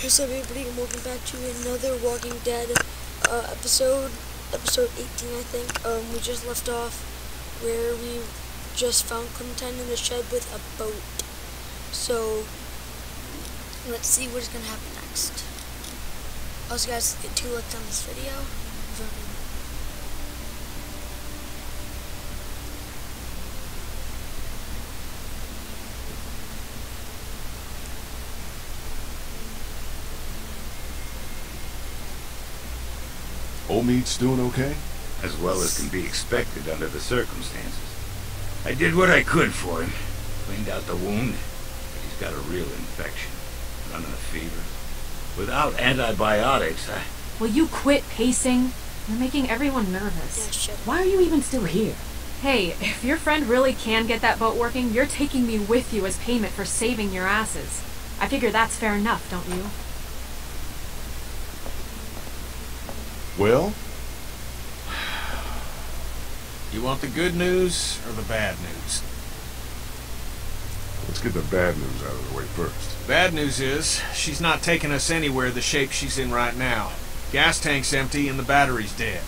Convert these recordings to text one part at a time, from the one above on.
What's up everybody and welcome back to another Walking Dead uh, episode, episode 18 I think. Um, we just left off where we just found Clementine in the shed with a boat. So, let's see what's going to happen next. Also guys, get two likes on this video. Omid's doing okay? As well as can be expected under the circumstances. I did what I could for him. Cleaned out the wound. But he's got a real infection. Running a fever. Without antibiotics, I... Will you quit pacing? You're making everyone nervous. Yeah. Why are you even still here? Hey, if your friend really can get that boat working, you're taking me with you as payment for saving your asses. I figure that's fair enough, don't you? Well, You want the good news or the bad news? let's get the bad news out of the way first. Bad news is, she's not taking us anywhere the shape she's in right now. Gas tank's empty and the battery's dead.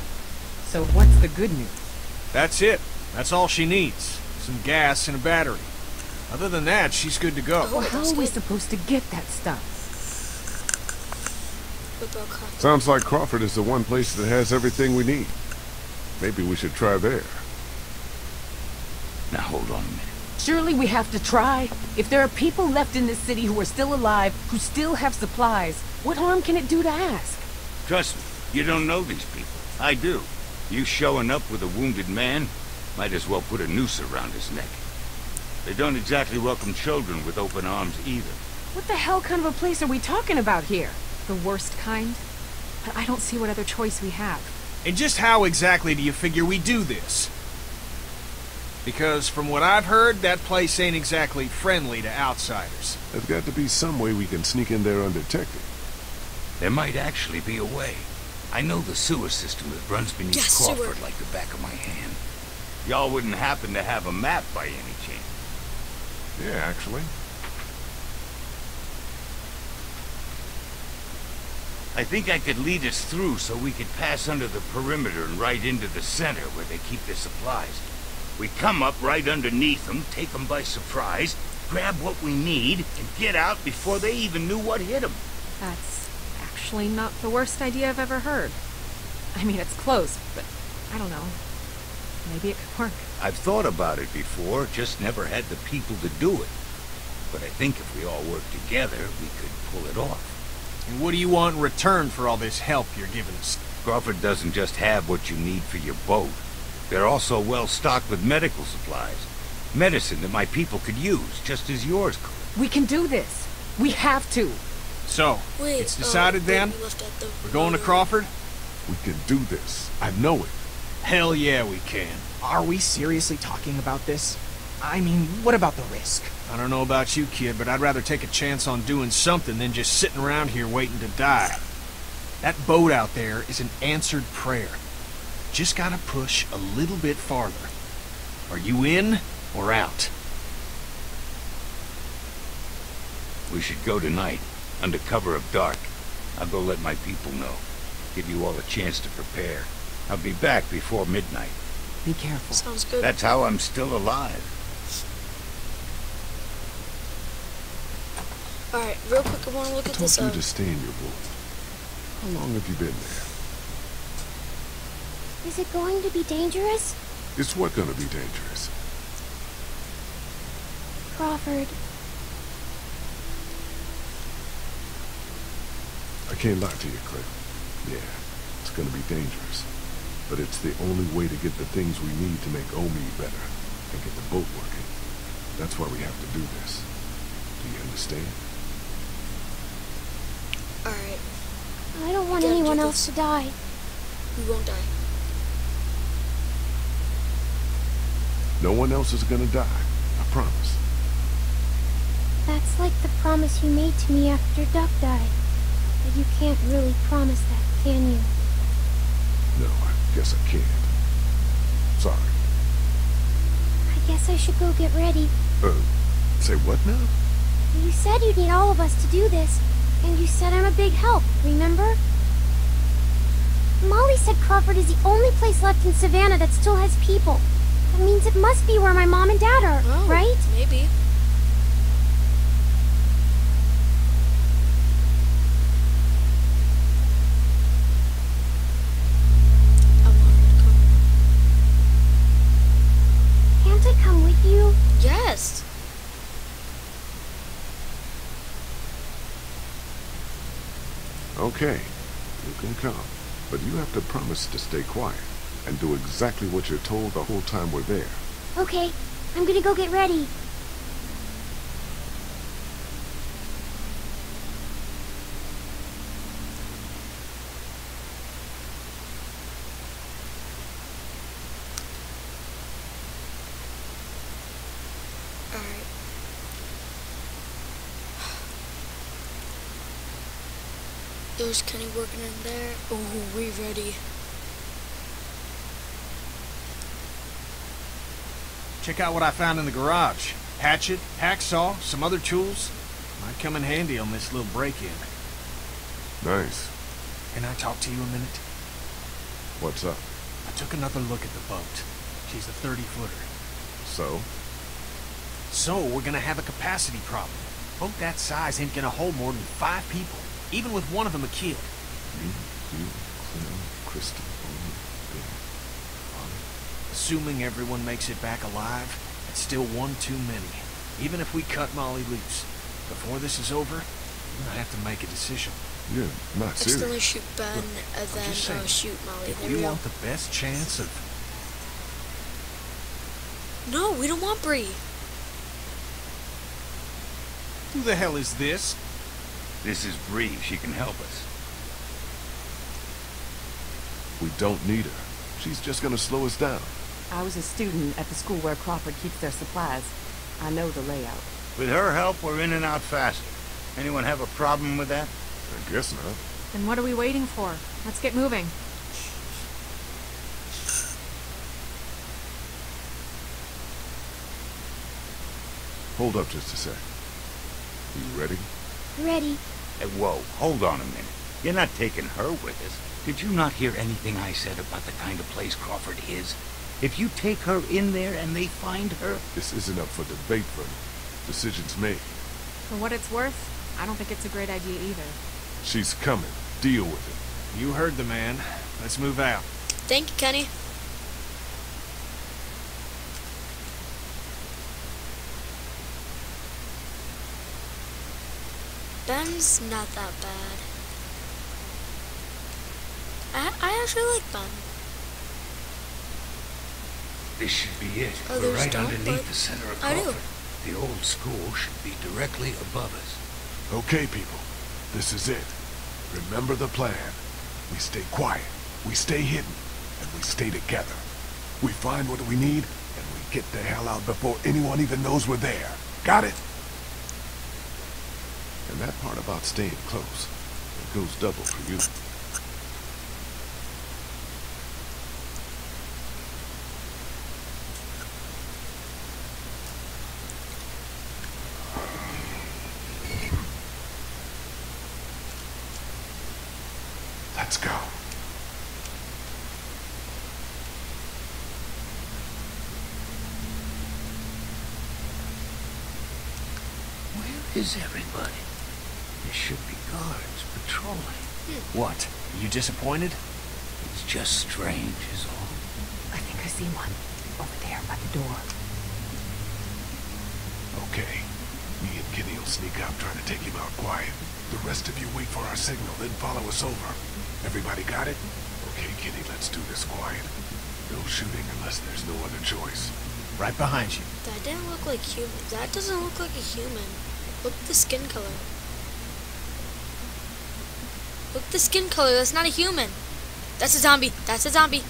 So what's the good news? That's it. That's all she needs. Some gas and a battery. Other than that, she's good to go. Well, how are we supposed to get that stuff? Football. Sounds like Crawford is the one place that has everything we need. Maybe we should try there. Now hold on a minute. Surely we have to try. If there are people left in this city who are still alive, who still have supplies, what harm can it do to ask? Trust me, you don't know these people. I do. You showing up with a wounded man, might as well put a noose around his neck. They don't exactly welcome children with open arms either. What the hell kind of a place are we talking about here? The worst kind? But I don't see what other choice we have. And just how exactly do you figure we do this? Because from what I've heard, that place ain't exactly friendly to outsiders. There's got to be some way we can sneak in there undetected. There might actually be a way. I know the sewer system that runs beneath Yes, Crawford sewer. like the back of my hand. Y'all wouldn't happen to have a map by any chance. Yeah, actually. I think I could lead us through so we could pass under the perimeter and right into the center where they keep their supplies. We come up right underneath them, take them by surprise, grab what we need, and get out before they even knew what hit them. That's actually not the worst idea I've ever heard. I mean, it's close, but I don't know. Maybe it could work. I've thought about it before, just never had the people to do it. But I think if we all work together, we could pull it off. And what do you want in return for all this help you're giving us? Crawford doesn't just have what you need for your boat. They're also well stocked with medical supplies. Medicine that my people could use, just as yours could. We can do this. We have to. So, Wait, it's uh, decided wait, then? we the- We're going to Crawford? We can do this. I know it. Hell yeah, we can. Are we seriously talking about this? I mean, what about the risk? I don't know about you, kid, but I'd rather take a chance on doing something than just sitting around here waiting to die. That boat out there is an answered prayer. Just gotta push a little bit farther. Are you in or out? We should go tonight, under cover of dark. I'll go let my people know. Give you all a chance to prepare. I'll be back before midnight. Be careful. Sounds good. That's how I'm still alive. Alright, real quick, I want to look I at told this. you Uh, to stay in your room. How long have you been there? Is it going to be dangerous? It's what gonna be dangerous? Crawford, I can't lie to you, Cliff. Yeah, it's gonna be dangerous. But it's the only way to get the things we need to make Omid better and get the boat working. That's why we have to do this. Do you understand? Alright, I don't want Gotta anyone this. else to die. we won't die. No one else is gonna die. I promise. That's like the promise you made to me after Duck died. But you can't really promise that, can you? No, I guess I can't. Sorry. I guess I should go get ready. Uh, say what now? You said you'd need all of us to do this. And you said I'm a big help, remember? Molly said Crawford is the only place left in Savannah that still has people. That means it must be where my mom and dad are, Oh, right? Maybe. I want her to come. Can't I come with you? Yes. Okay, you can come. But you have to promise to stay quiet and do exactly what you're told the whole time we're there. Okay, I'm gonna go get ready. Alright. There's Kenny working in there. Oh, we ready. Check out what I found in the garage. Hatchet, hacksaw, some other tools. Might come in handy on this little break-in. Nice. Can I talk to you a minute? What's up? I took another look at the boat. She's a 30-footer. So? So, we're gonna have a capacity problem. Boat that size ain't gonna hold more than five people, even with one of them a kid. Me, you, Clem, Christa, Omid, Ben, Ollie. Assuming everyone makes it back alive, it's still one too many. Even if we cut Molly loose. Before this is over, we're gonna have to make a decision. You're not Accidentally serious. shoot Ben Look, and I'm then just uh, saying, shoot Molly. If we we want the best chance of... No, we don't want Brie. Who the hell is this? This is Brie. She can help us. We don't need her. She's just gonna slow us down. I was a student at the school where Crawford keeps their supplies. I know the layout. With her help, we're in and out faster. Anyone have a problem with that? I guess not. Then what are we waiting for? Let's get moving. Hold up just a sec. Are you ready? Ready. Hey, whoa, hold on a minute. You're not taking her with us. Did you not hear anything I said about the kind of place Crawford is? If you take her in there and they find her, This isn't up for debate, Vernon. Decision's made. For what it's worth, I don't think it's a great idea either. She's coming. Deal with it. You heard the man. Let's move out. Thank you, Kenny. Ben's not that bad. I I actually like Ben. this should be it. Oh, Others we're right don't, underneath the center of I do. The old school should be directly above us. Okay, people. This is it. Remember the plan. We stay quiet, we stay hidden, and we stay together. We find what we need, and we get the hell out before anyone even knows we're there. Got it? That part about staying close, it goes double for you. Let's go. Where is everybody? There should be guards patrolling. Hmm. What? You disappointed? It's just strange is all. I think I see one. Over there by the door. Okay. Me and Kenny will sneak out trying to take him out quiet. The rest of you wait for our signal, then follow us over. Everybody got it? Okay, Kenny, let's do this quiet. No shooting unless there's no other choice. Right behind you. That didn't look like human. That doesn't look like a human. Look at the skin color. Look at the skin color. That's not a human. That's a zombie. That's a zombie.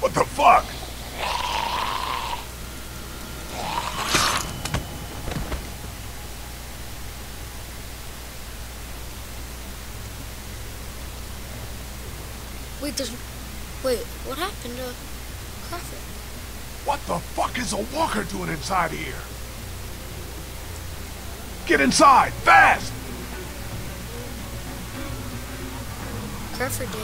What the fuck? Wait, there's. Wait, what happened to Crawford? What the fuck is a walker doing inside here? Get inside, fast! Crawford did.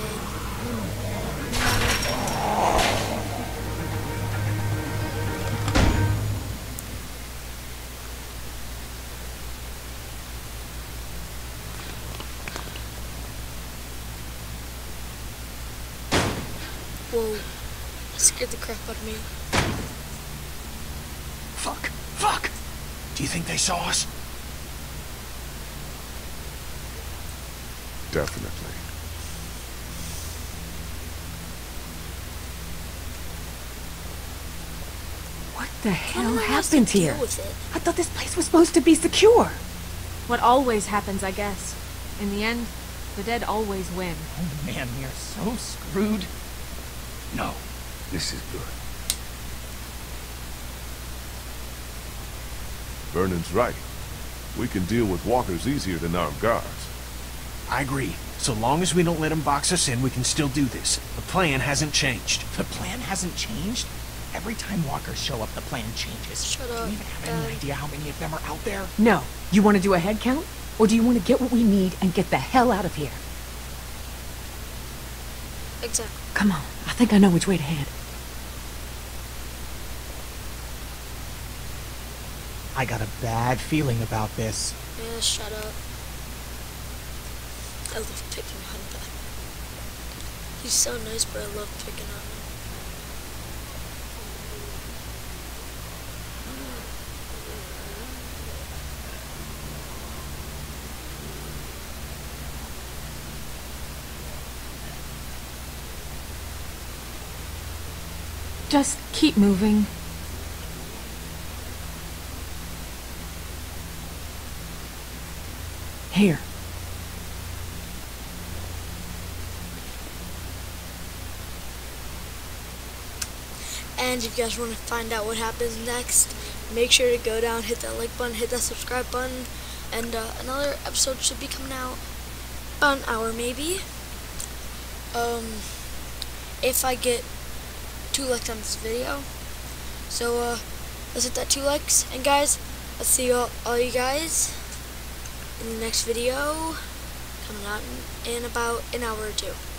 Whoa. That scared the crap out of me. Fuck. Fuck. Do you think they saw us? Definitely. The hell don't know how else to happened here? I thought this place was supposed to be secure. What always happens, I guess. In the end, the dead always win. Oh man, we are so screwed. No, this is good. Vernon's right. We can deal with walkers easier than armed guards. I agree. So long as we don't let them box us in, we can still do this. The plan hasn't changed. The plan hasn't changed? Every time walkers show up, the plan changes. Shut Do up, you even have any Dad. idea how many of them are out there? No. You want to do a head count? Or do you want to get what we need and get the hell out of here? Exactly. Come on. I think I know which way to head. I got a bad feeling about this. Yeah, shut up. I love picking on him. He's so nice, but I love picking on him. Just keep moving. Here. And if you guys want to find out what happens next, make sure to go down, hit that like button, hit that subscribe button, and uh, another episode should be coming out about an hour maybe. Um, if I get two likes on this video. So uh, let's hit that two likes, and guys, I'll see all, all you guys in the next video coming out in, in about an hour or two.